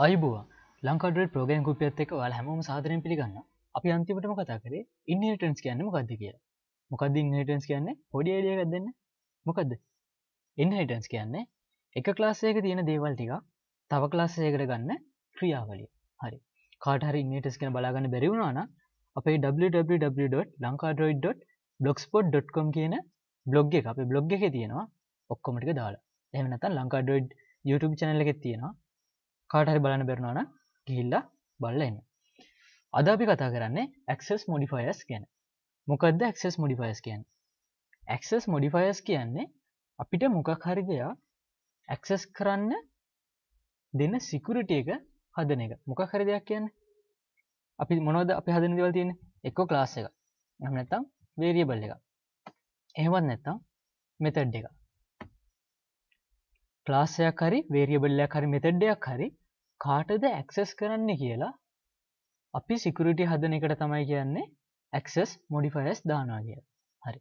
අයිබෝවා ලංකාඩට ප්‍රෝගෑන් කුපියත් එක වල හැම සාදරයෙන් පිළිගන්න අපි අන්තිමටම කතා කරේ ඉන්හටන්ස් කියන්න මොකක්ද කිය මොකද ඉන්හටන්ස් කියන්නේ? පොඩි එඩියගත් දෙන්න. මොකක්ද ඉන්හටන්ස් කියන්නේ එක ක්ලාසයක තියෙන දේවල් ටික තව ක්ලාසයකට ගන්න ක්‍රියාවලිය. හරි. කාටහරි ඉන්නටස් කියෙන බලාගන්න බැරිවුණන අපේ www.ලංකාඩරෝයිඩ්.බ්ලොක්ස්පොට්.com කියන බ්ලොග් එක අප බ්ලොග් එක තියෙනවා. ඔක්කොමටික දාලා. එහමනත ලංකාඩරෝයිඩ් YouTube චැනල එකෙත් තියෙනවා. කාටහරි බලන්න බැරුණන ගිහිල්ලා බල්ල එන්න. අද අපි කතා කරන්නේ ඇක්සස් මොඩිෆයස් ගැන. මොකක්ද ඇක්සස් මොඩිෆයස් කියන්න? ඇක්සස් මොඩිෆයස් කියන්නේ අපිට මොකක් හරි දෙයක් ඇක්සස් කරන්න දෙන්න සිකුරට එක හදන එක. මොකක් හරි දෙයක් කියන්න? අපි මොනවද අපි හදන දෙවල් තියෙන එක්කෝ ක්ලාස් එක එම නැත්තම් වේරියබල් එක එහෙමත් නැත්තම් මෙතඩ් එක ක්ලාසයක් හරි වේරියබල්ලයක් හරි මෙතඩ්ඩයක් හරි කාටද ඇක්සස් කරන්න කියලා අපි සිකුරිටි හදන එකට තමයි කියන්නේ ඇක්සස් මොඩිෆයස් දානවා කිය හරි.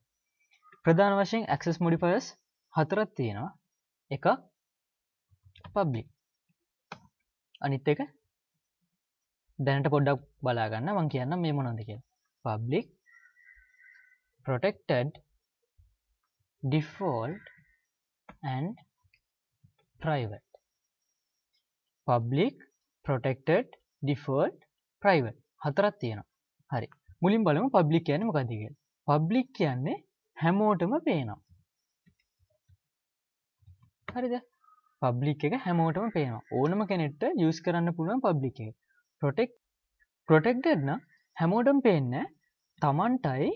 ප්‍රධාන වශයෙන් ඇක්සස් මොඩිෆයස් හතරත් තියෙනවා. එක පබ්ලි අනිත් එක දැනට පොඩ්ඩක් බලාගන්න මං කියන්න මේ මොනොද කිය public protected default and private. Public protected default private හතරත් තියෙනවා. හරි. මුලින් බලමු පබ්ලික් කියන්නේ මොකක්ද කියලා. පබ්ලික් කියන්නේ හැමෝටම පේනවා. හරිද? පබ්ලික් එක හැමෝටම පේනවා. ඕනම කෙනෙට යස් කරන්න පුළුවන් පබ්ලික් එක. ප්‍රොටෙක් ප්‍රොටෙක්ටඩ් නම් හැමෝටම පේන්න තමන්ටයි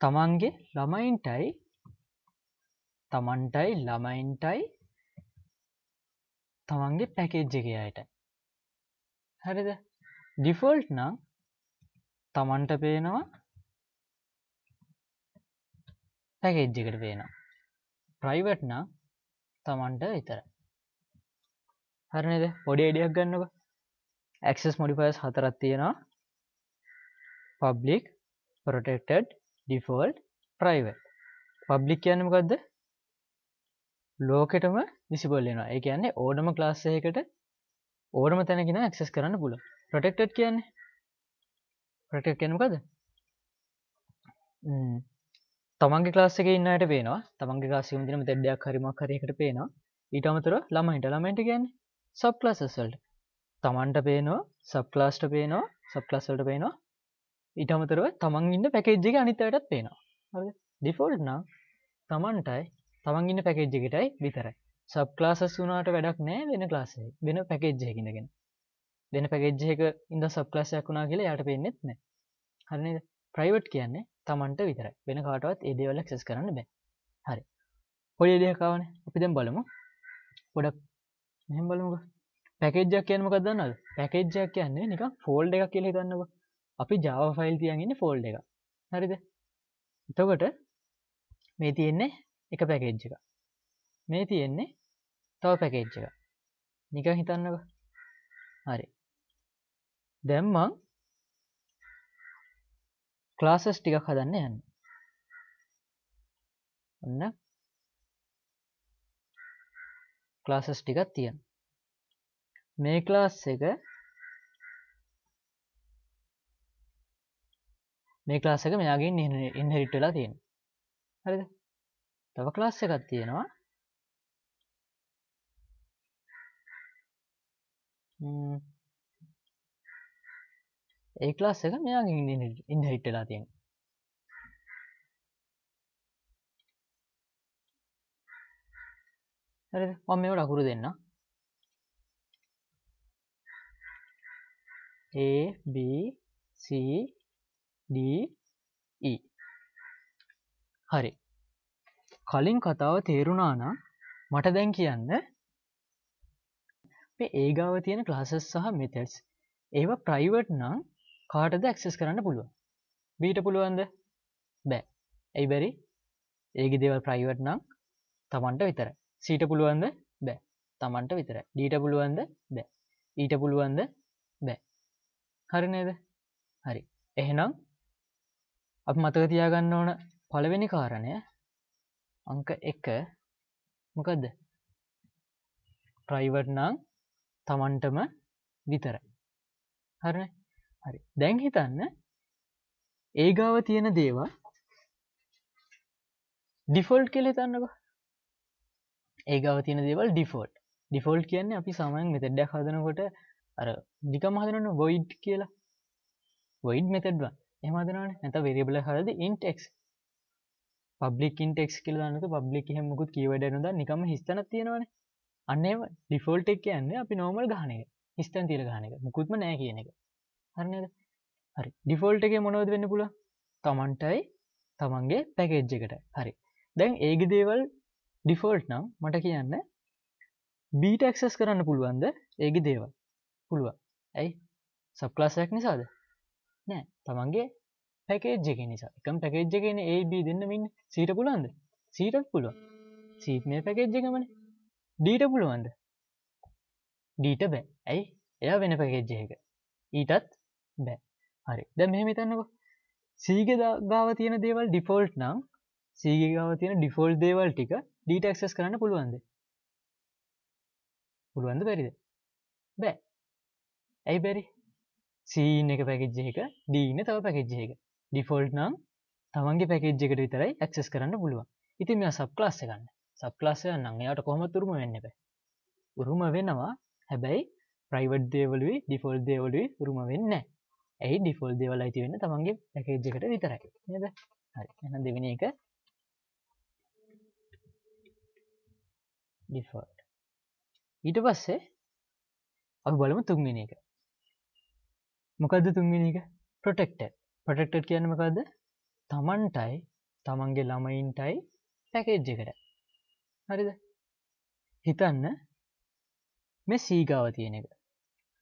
තමන්ගේ ළමයින්ටයි තමන්ටයි ළමයින්ටයි තමන්ගේ පැකේජ් එක අයට හරිද? ඩිෆෝල්ට් නම් තමන්ට පේනවා පැකේජ් එකට පේනවා. ප්‍රයිවට් නම් තමන්ට විතර හරනද? පොඩි එඩියක් ගන්නක. ඇක්සස් මොඩිෆයස් හතරත් තියෙනවා. Public protected default private public කියන්නමකක්ද ලෝකෙටම විසිබොල්ලෙනවා ඒ කියන්නේ ඕඩම ක්ලාස්සයකට ඕඩම තැනකින ඇක්සස් කරන්න පුල ප්‍රොටෙක්ටඩ් කියන්නේ? ප්‍රටෙක් කියනකද තමන්ගේ ක්ලාස්සක ඉන්නට පේනවා. තමන්ගේ ලාසිම දින තෙඩ්ඩයක් හරිමක් හරිකට පේනවා. ඊට අමතර ළමයිට ළමයිට කියන්නේ සබ් ලාසස්වල්ට තමන්ට පේනවා සබ් ලාස්ට පේනවා සබ් ලාස්වල්ට පේනවා. ඊට අමතරව තමන් ඉන්න පැකේජ්ජික අනිතයටත් පේනවා. ඩිෆෝල්ට් නම් තමන්ටයි තමන් ඉන්න පැකේජ්ජකටයි විතරයි. සබ් ලාසස් වුනාට වැඩක් නෑ වෙන ලාසේ වෙන පැකේජ්ජයකිනගෙන වෙන පැකේජ්ජයක ඉඳ සබ් ලාසයක් වුණා කියලා යට පෙන්න්නෙත් නෑ හරි ප්‍රයිවට් කියන්නේ තමන්ට විතර වෙන කාටවත් ඒදේවල ක්සස් කරන්න බෑ. හරි. පොඩි දෙයකාවන අපි දැම් බලමු. පොඩක් මෙහම් බලමුක. පැකේජ්ජක් කියනමක දන්නල් පැකේජ්ජක් කියන්නේ නික ෆෝල්ඩ එකක් කියල හිතන්නවා අපි ජාව ෆයිල් තියන්ගන්න ෆෝල්ඩ එක හරිද? එතකොට මේ තියෙන්නේ එක පැකේජ් එක. මේ තියෙන්නේ තව පැකේජ් එක. නික හිතන්නක. හරි. දැම්මං ක්ලාසස් ටිකක් හදන්න යන්න. ඔන්න. ක්ලාසස් ටිකක් තියන්. මේ ක්ලාස් එක මේ ක්ලාස එක මෙයාගේ ඉන්හරිටලා තියෙන. හරිද? තව ක්ලාස් එකත් තියෙනවා. ඒ ක්ලාස් එක මෙයාගේ ඉන්හරිටලා තියෙන හරි මම මේවට අකුරු දෙන්න A B C D E. හරි. කලින් කතාව තේරුණානම් මට දැන් කියන්න. ඒගාව තියෙන ක්ලාසස් සහ මෙතෙල්ස් ඒව ප්‍රයිවට් නම් කාටද ඇක්සස් කරන්න පුළුව බීට පුළුවන්ද? බෑ. ඇයි බැරි ඒක දේවල් ප්‍රයිවට් නම් තමන්ට විතර සීට පුළුවන්ද? බෑ. තමන්ට විතර ඩීට පුළුවන්ද? බෑ. E ඊට පුළුවන්ද? බෑ. හරි නේද? හරි. එහෙනම් අප මතක තියාගන්න ඕන පළවෙනි කාරණය අංක එක. මොකදද? ප්‍රයිවට් නං තමන්ටම විතරයි. හරි හරි. දැන් හිතන්න. ඒ ගාව තියෙන දේවා ඩිෆෝල්ට් කෙලෙ තන්නක ඒ ගාව තියෙන දේවල් ඩිෆෝල්ට් ඩිෆෝල්ට් කියන්නේ අපි සමයන් මෙතෙඩ්ඩක් හදනකොට අර දිකම හදනන්න වොයිඩ් කියලා. වොයිඩ් මෙතෙඩ්වා එමදනන නැත වෙරිබල හරද ඉන්ටෙක් පබ්ලික් ඉන්ටෙක් කියල දන්නක පබ්ලික් හෙමකුත් කීවඩනද නිකම හිස්තන තියෙනවන. අන්නේ ඩිෆෝල්ට් එක් කියන්න අපි නෝමල් ගානක හිස්තන් තිර ගානක මුකුත්ම නෑ කියන එක. හරනද? හරි. ඩිෆෝල්ට් එක මොනවද වෙන්න පුල තමන්ටයි තමන්ගේ පැකේජ් එකට. හරි. දැන් ඒග දේවල් ඩිෆෝල්ට් නම් මට කියන්න බීටක්සස් කරන්න පුළුවන්ද? ඒග දේවල්. පුළුව ඇයි? සබ්ලාසයක් නිසාද? නෑ. තමන්ගේ පැකේජ්ජක නිසා. එකම් පැකේජ්ජගෙන ඒබ දෙන්නමින් සීට පුලන්ද සීටත් පුළුව සීත් මේ පැකේජ්ජකමන ඩීට පුළුවන්ද? ඩීට බෑ. ඇයි? එයා වෙන පැකේජ්ජයක ඊටත් බෑ. හරි. ද මෙ හිතන්නක. සීග ගාව තියෙන දේවල් ඩිෆෝල්ට් නම් සීග ගාව තියෙන ඩිෆෝල්් දේවල් ටික ඩීටක්සස් කරන්න පුළුවන්ද? පුළුවන්ද බැරිද? බෑ. ඇයි බැරි? සීන් එක පැකෙජ්ජයක දීන තව පැකෙජ්ජයක ඩිෆෝල්ට් නම් තමන්ගේ පැකෙජ්ජකට විතරයි ඇක්සස් කරන්න පුළුවන්. ඉති මෙ සබ් ලාස්ස ගන්න. සබ් ලාසය නං යාට කොහොමත් උරුම වෙන්න බෑ. උරුම වෙනවා. හැබැයි ප්‍රයිවට් දේවලුයි ඩිෆෝල් දේවලුයි උරුම වෙන්න ඇයි ඩිෆෝල් දේවල් අයිති වෙන්න? තමන්ගේ පැකේජ්ජකට විතරයි. නද? හරි. එන දෙවෙන එක. ඩිෆෝල්ට් ඊට පස්සේ අපි බලමු තුන්ගෙන එක. මොකක්ද තුන්ගෙන එක? ප්‍රොටෙක්ට ප්‍රොටෙක්ටඩ් කියන්න මකක්ද තමන්ටයි තමන්ගේ ළමයින්ටයි පැකේජ් එකට. හරිද? හිතන්න මේ සීගාව තියෙන එක.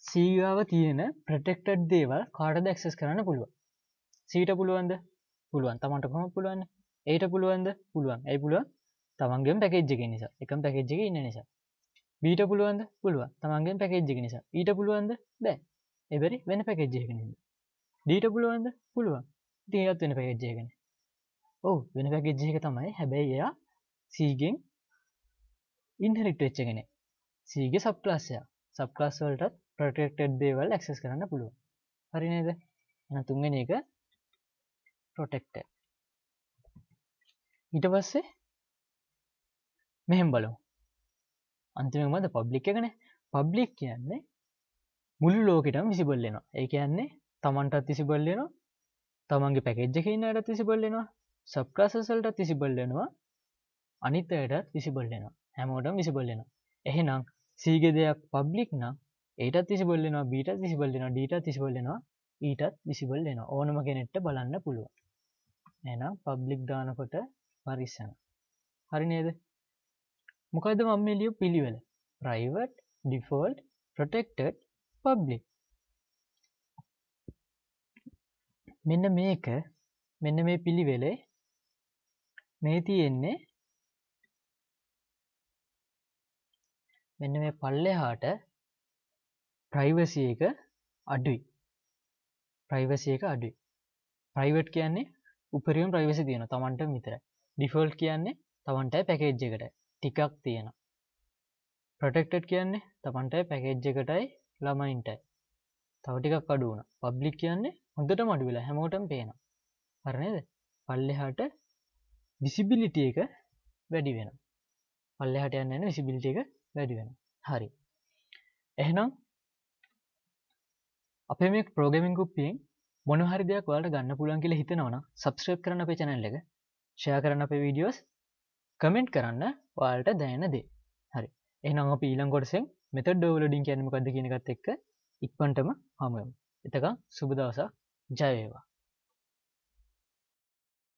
සීගාව තියෙන ප්‍රටෙක්ටඩ් දේවල් කාඩ දැක්සස් කරන්න පුළුව සීට පුළුවන්ද? පුළුවන්. තමන්ට කොම පුළුවන් ඒට පුළුවන්ද? පුළුවන්. ඇයි පුළුවන් තමන්ගේ පැකේජ්ජක නිසා. එකම් පැකේජ්ජක ඉන්න නිසා. බීට පුළුවන්ද? පුළුවන්. තමන්ගේ පැකේජ්ජක නිසා. E ඊට පුළුවන්ද? බෑ. එබැරි වෙන පැකේජ්ජයක නිද ඩීට පුළුවන්ද? පුළුවන්. තියත් වෙන පැකේජ්ජයකන ඔවු වෙන පැකේජ්ජයක තමයි හැබැයි එයා සීගෙන් ඉන්හරිට වෙච්චගෙන සීගේ සබ්ලාසය සබ්ලාස්වලටත් ප්‍රටෙක්ටඩ් දේවල් ඇක්සස් කරන්න පුළුව හරි නේද? එන තුන්ගෙන එක ප්‍රොටෙක්ට ඊට පස්සේ මෙහෙම් බලමු. අන්තිම මද පබ්ලික් එකන. පබ්ලික් කියන්නේ මුළු ලෝකටම විසිබල්ලෙනවා ඒ කියන්නේ තමන්ටත් විසිබල්ලෙනවා තමන්ගේ පැකෙජ්ජ කියන්නට විසිබල්ලෙනවා සබ්කාසසල්ටත් විසිබල්ලෙනවා අනිත්තයටත් විසිබල්ලෙනවා හැමෝටම් විසිබල්ලෙනවා එහෙනම් සීග දෙයක් පබ්ලික් නම් ඒටත් විසිබල්ලෙනවා බීටත් විසිබල්ලෙනවා ඩීටත් විසිබල්ලෙනවා ඊටත් විසිබල්ලෙන ඕනම කෙනෙට්ට බලන්න පුළුව එනම් පබ්ලික් දානකොට පරිස්සන හරි නේද? මොකද මම ලියු පිළිවෙල? ප්‍රයිවට් ඩිෆෝල්ට් ප්‍රොටෙක්ටඩ් පබ්ලික් මෙන්න මේක. මෙන්න මේ පිළිවෙලේ මේ තියෙන්නේ මෙන්න මේ පල්ලෙහාට ප්‍රයිවසි එක අඩුයි. ප්‍රයිවසි එක අඩුයි. ප්‍රයිවට් කියන්නේ උපරියම් ප්‍රයිවසි තියෙන තමන්ට මිතර ඩිෆෝල්ට් කියන්නේ තමන්ටයි පැකේජ් එකට ටිකක් තියෙන ප්‍රොටෙක්ටඩ් කියන්නේ තමන්ටයි පැකේජ් එකටයි ළමයින්ටයි. තව ටිකක් අඩුවන පබ්ලික් කියන්නේ හොඳට මඩු වෙලා හැමෝටම පේන හරනේද පල්ලෙහාට විසිබිලිටිය එක වැඩි වෙන පල්ලෙහට යන්න විසිබිලිටිය එක වැඩි වෙන හරි. එහෙනම් අපේ මේ ප්‍රෝගමින් කුප්පියෙන් මොනහරි දෙයක් වලට ගන්න පුළුවන් කියලා හිතනවන සබස්ක්‍රප් කරන අපේ චැනල් එක ෂය කරන්න අපේ වීඩියෝස් කමෙන්ට් කරන්න වාල්ට දැන දේ. හරි. එනම් අප ඊළං කොටසෙන් මෙත ඩෝවලඩින් කියනමකක්ද කියනකත් එක්ක ඉක්පන්ටම හමුයම් එතකා සුබදවසා ජයවේවා